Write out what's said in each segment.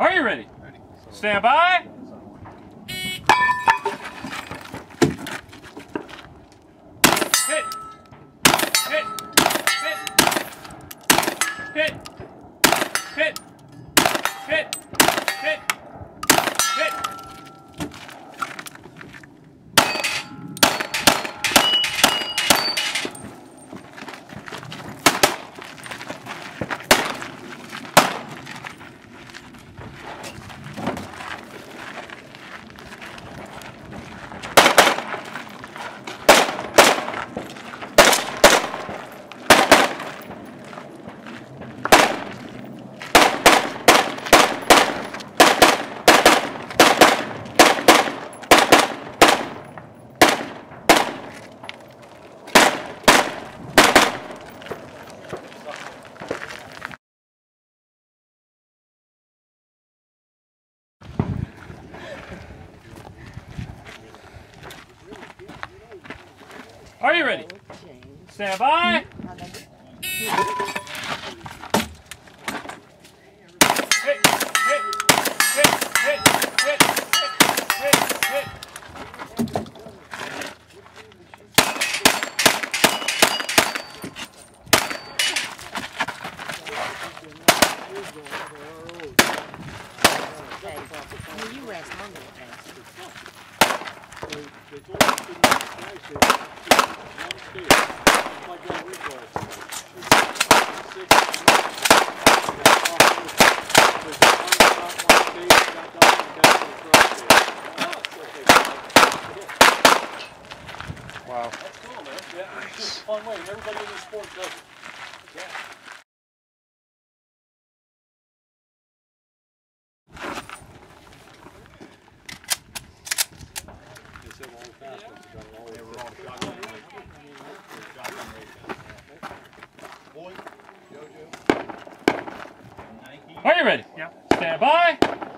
Are you ready? Stand by. Hit. Hit. Hit. Hit. Hit. Are you ready? Stand by. You rest on the Wow. That's cool, man. Yeah, it's just a fun way, and everybody in this sport does it. Are you ready? Yeah. Stand by.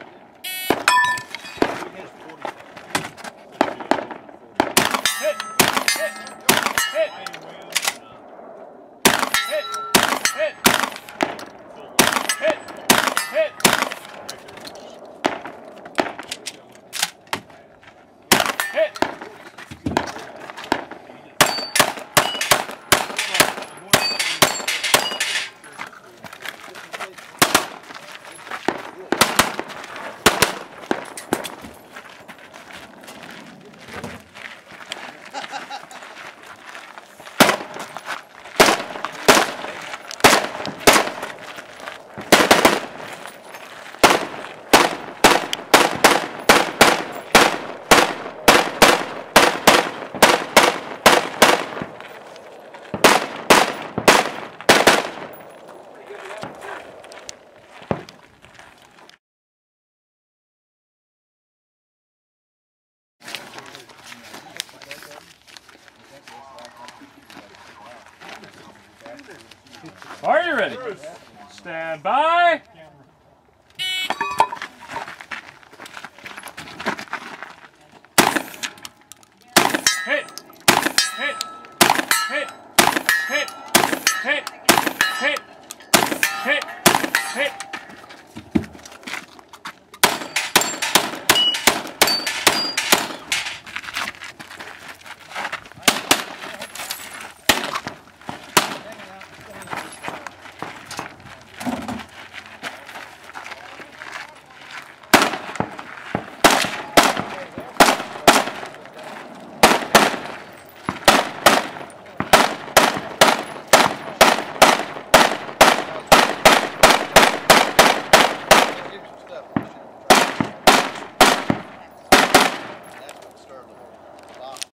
Are you ready? Stand by. Hit. Hit. Hit. Hit. Hit.